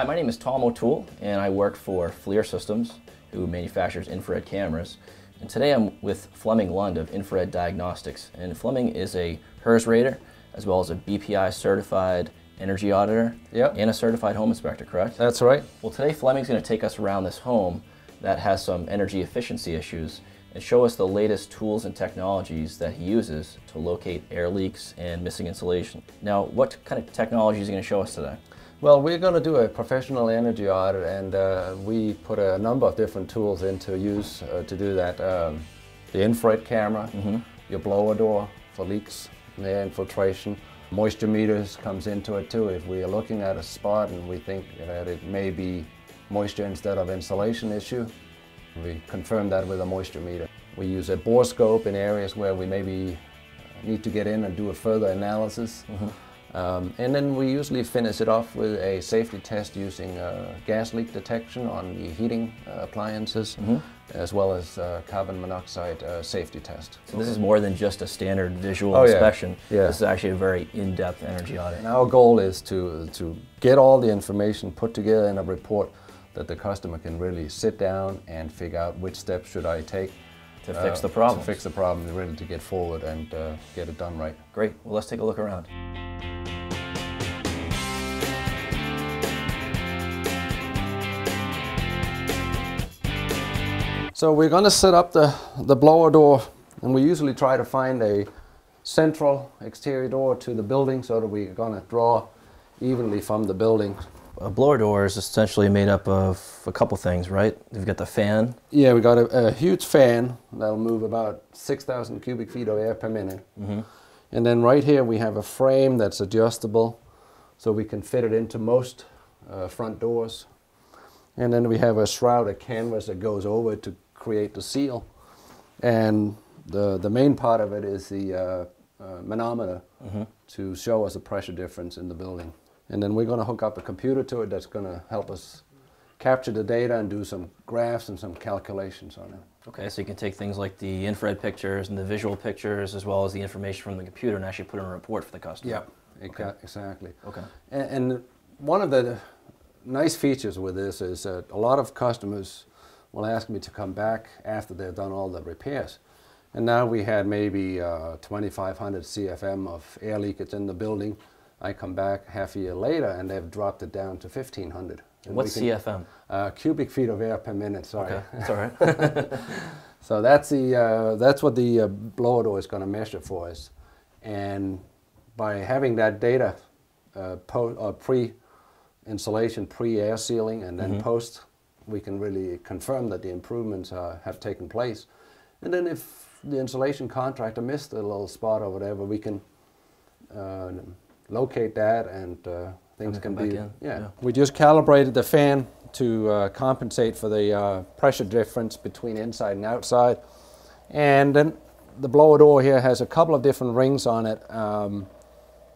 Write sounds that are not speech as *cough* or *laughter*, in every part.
Hi, my name is Tom O'Toole, and I work for FLIR Systems, who manufactures infrared cameras. And today I'm with Fleming Lund of Infrared Diagnostics. And Fleming is a HERS rater, as well as a BPI certified energy auditor Yep. and a certified home inspector, correct? That's right. Well, today Fleming's going to take us around this home that has some energy efficiency issues and show us the latest tools and technologies that he uses to locate air leaks and missing insulation. Now, what kind of technology is he going to show us today? Well, we're going to do a professional energy audit, and uh, we put a number of different tools into use uh, to do that. Um, the infrared camera, your blower door for leaks and air infiltration. Moisture meters comes into it too. If we are looking at a spot and we think that it may be moisture instead of insulation issue, we confirm that with a moisture meter. We use a bore scope in areas where we maybe need to get in and do a further analysis. Um, and then we usually finish it off with a safety test using uh, gas leak detection on the heating uh, appliances, as well as uh, carbon monoxide uh, safety test. So this is more than just a standard visual Oh, inspection. Yeah. This is actually a very in-depth energy audit. And our goal is to, to get all the information put together in a report that the customer can really sit down and figure out which steps should I take To fix the problem. To fix the problem, and really to get forward and uh, get it done right. Great. Well, let's take a look around. So we're going to set up the, the blower door and we usually try to find a central exterior door to the building so that we're going to draw evenly from the building. A blower door is essentially made up of a couple things, right? You've got the fan. Yeah, we got a, a huge fan that'll move about 6,000 cubic feet of air per minute. And then right here we have a frame that's adjustable so we can fit it into most uh, front doors. And then we have a shroud, shrouded canvas that goes over it to create the seal. And the, the main part of it is the uh, uh, manometer to show us a pressure difference in the building. And then we're going to hook up a computer to it that's going to help us capture the data and do some graphs and some calculations on it. Okay, so you can take things like the infrared pictures and the visual pictures, as well as the information from the computer, and actually put in a report for the customer. Exa- exactly. Okay. And, and one of the nice features with this is that a lot of customers will ask me to come back after they've done all the repairs. And now we had maybe uh, 2,500 CFM of air leakage in the building. I come back half a year later and they've dropped it down to 1,500. And What's can- CFM? Uh, cubic feet of air per minute, sorry. Okay, that's all right. *laughs* So that's the uh, that's what the uh, blower door is going to measure for us, and by having that data uh, uh, pre installation, pre air sealing, and then post, we can really confirm that the improvements uh, have taken place. And then if the insulation contractor missed a little spot or whatever, we can uh, locate that and uh, things it can be. Yeah. yeah. We just calibrated the fan to uh, compensate for the uh, pressure difference between inside and outside. And then the blower door here has a couple of different rings on it um,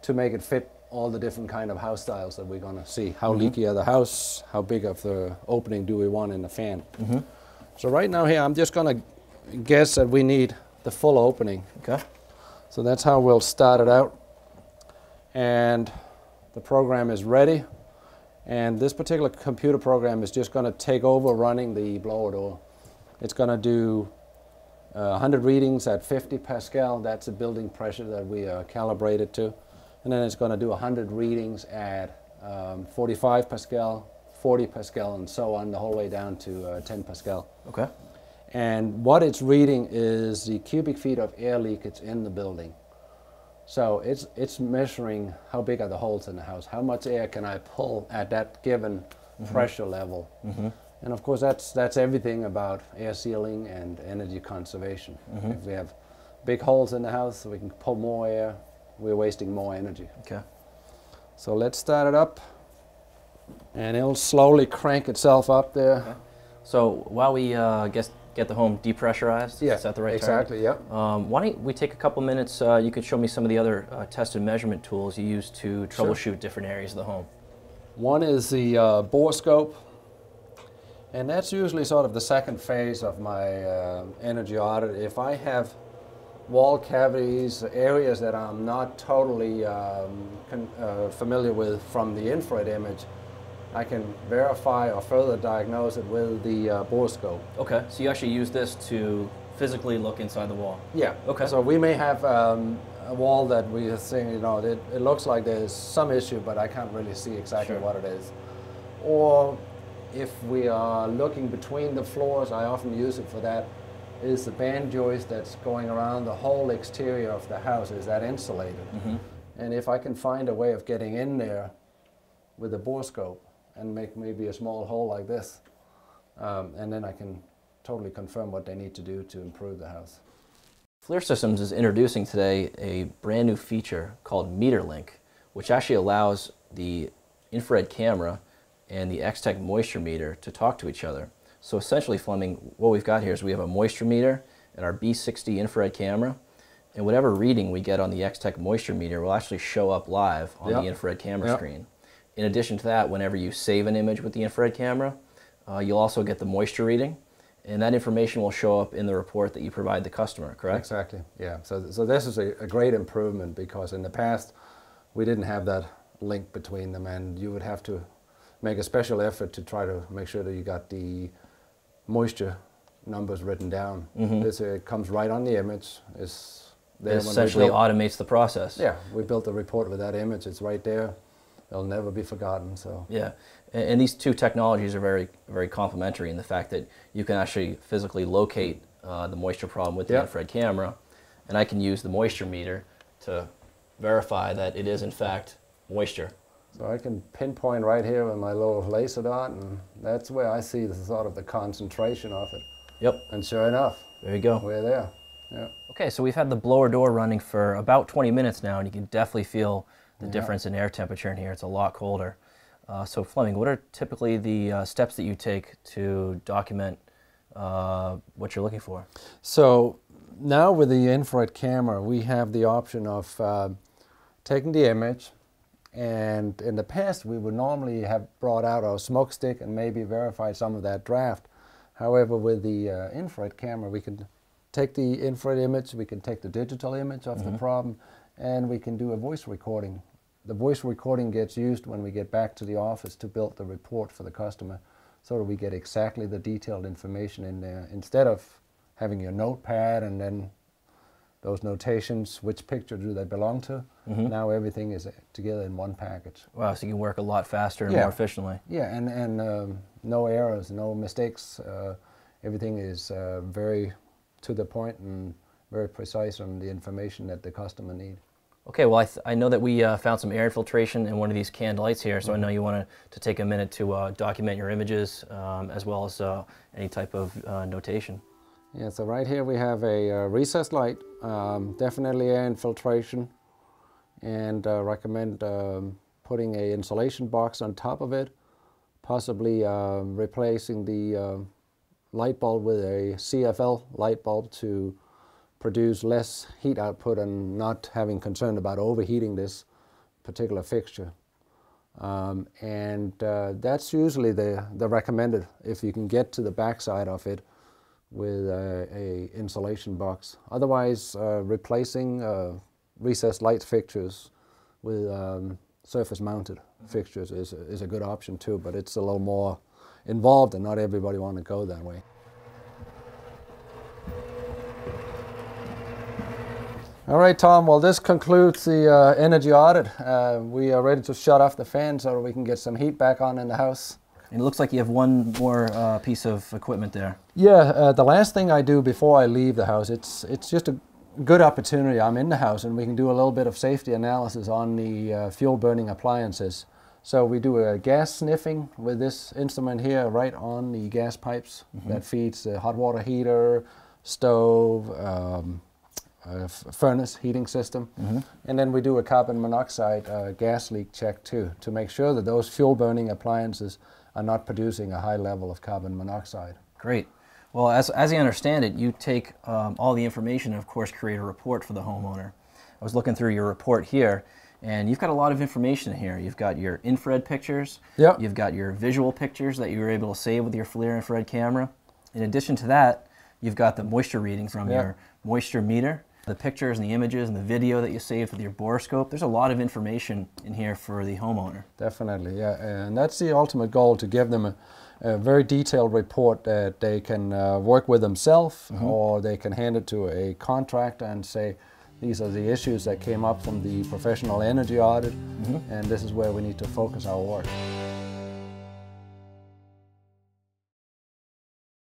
to make it fit all the different kind of house styles that we're going to see. How leaky are the house? How big of the opening do we want in the fan? So right now here, I'm just going to guess that we need the full opening. okay. So that's how we'll start it out. And the program is ready. And this particular computer program is just going to take over running the blower door. It's going to do uh, 100 readings at 50 Pascal. That's the building pressure that we are calibrated to. And then it's going to do 100 readings at um, 45 Pascal, 40 Pascal, and so on, the whole way down to uh, 10 Pascal. Okay. And what it's reading is the cubic feet of air leakage in the building. So it's, it's measuring how big are the holes in the house, how much air can I pull at that given pressure level. And of course, that's, that's everything about air sealing and energy conservation. If we have big holes in the house, we can pull more air, we're wasting more energy. Okay. So let's start it up, and it'll slowly crank itself up there. Okay. So while we uh, guess, get the home depressurized, is that the right term? exactly, yeah. Um, why don't we take a couple minutes? Uh, you could show me some of the other uh, test and measurement tools you use to troubleshoot different areas of the home. One is the uh, bore scope, and that's usually sort of the second phase of my uh, energy audit. If I have wall cavities, areas that I'm not totally um, con- uh, familiar with from the infrared image, I can verify or further diagnose it with the uh, borescope. Okay, so you actually use this to physically look inside the wall. Yeah. Okay. So we may have um, a wall that we are seeing, you know, it, it looks like there's some issue, but I can't really see exactly Sure. what it is. Or if we are looking between the floors, I often use it for that, is the band joist that's going around the whole exterior of the house, is that insulated? Mm-hmm. And if I can find a way of getting in there with a borescope and make maybe a small hole like this, um, and then I can totally confirm what they need to do to improve the house. FLIR Systems is introducing today a brand new feature called MeterLink, which actually allows the infrared camera and the Extech moisture meter to talk to each other. So essentially, Fleming, what we've got here is we have a moisture meter and our B60 infrared camera, and whatever reading we get on the Extech moisture meter will actually show up live on Yep. the infrared camera Yep. screen. In addition to that, whenever you save an image with the infrared camera, uh, you'll also get the moisture reading, and that information will show up in the report that you provide the customer, correct? Exactly. Yeah. So, so this is a, a great improvement because in the past we didn't have that link between them, and you would have to make a special effort to try to make sure that you got the moisture numbers written down. Mhm. This uh, comes right on the image. It's It there we essentially built- automates the process. Yeah, we built a report with that image. It's right there. It'll never be forgotten. So Yeah, and, and these two technologies are very, very complementary in the fact that you can actually physically locate uh, the moisture problem with the Yep. infrared camera, and I can use the moisture meter to verify that it is in fact moisture. So I can pinpoint right here with my little laser dot, and that's where I see the sort of the concentration of it. Yep, And sure enough, there you go. we're there. Yeah. Okay, so we've had the blower door running for about 20 minutes now, and you can definitely feel the Yeah. difference in air temperature in here. It's a lot colder. Uh, so Fleming, what are typically the uh, steps that you take to document uh, what you're looking for? So now with the infrared camera, we have the option of uh, taking the image, and in the past we would normally have brought out our smoke stick and maybe verify some of that draft. However, with the uh, infrared camera, we can take the infrared image, we can take the digital image of the problem, and we can do a voice recording. The voice recording gets used when we get back to the office to build the report for the customer so that we get exactly the detailed information in there instead of having your notepad and then those notations, which picture do they belong to? Mhm. Now everything is together in one package. Wow, so you can work a lot faster and Yeah. more efficiently. Yeah, and, and um, no errors, no mistakes. Uh, everything is uh, very to the point and very precise on the information that the customer need. Okay, well, I, th- I know that we uh, found some air infiltration in one of these canned lights here, so I know you want to take a minute to uh, document your images um, as well as uh, any type of uh, notation. Yeah, so right here we have a uh, recessed light, um, definitely air infiltration, and uh, recommend um, putting a insulation box on top of it, possibly uh, replacing the uh, light bulb with a CFL light bulb to produce less heat output and not having concern about overheating this particular fixture. Um, and uh, that's usually the, the recommended if you can get to the backside of it with a, a insulation box. Otherwise, uh, replacing uh, recessed light fixtures with um, surface mounted fixtures is, is a good option too, but it's a little more involved and not everybody want to go that way. All right, Tom. Well, this concludes the uh, energy audit. Uh, we are ready to shut off the fan so we can get some heat back on in the house. And it looks like you have one more uh, piece of equipment there. Yeah, uh, the last thing I do before I leave the house, it's it's just a good opportunity. I'm in the house and we can do a little bit of safety analysis on the uh, fuel burning appliances. So we do a gas sniffing with this instrument here right on the gas pipes that feeds the hot water heater, stove, um, uh, f- furnace heating system. And then we do a carbon monoxide uh, gas leak check too to make sure that those fuel burning appliances are not producing a high level of carbon monoxide. Great. Well, as, as I understand it, you take um, all the information and, of course, create a report for the homeowner. I was looking through your report here, and you've got a lot of information here. You've got your infrared pictures. Yep. You've got your visual pictures that you were able to save with your FLIR infrared camera. In addition to that, you've got the moisture reading from Yep. your moisture meter, The pictures and the images and the video that you saved with your borescope, there's a lot of information in here for the homeowner. Definitely, yeah. And that's the ultimate goal to give them a, a very detailed report that they can uh, work with themselves Mm-hmm. or they can hand it to a contractor and say, these are the issues that came up from the professional energy audit, Mm-hmm. and this is where we need to focus our work.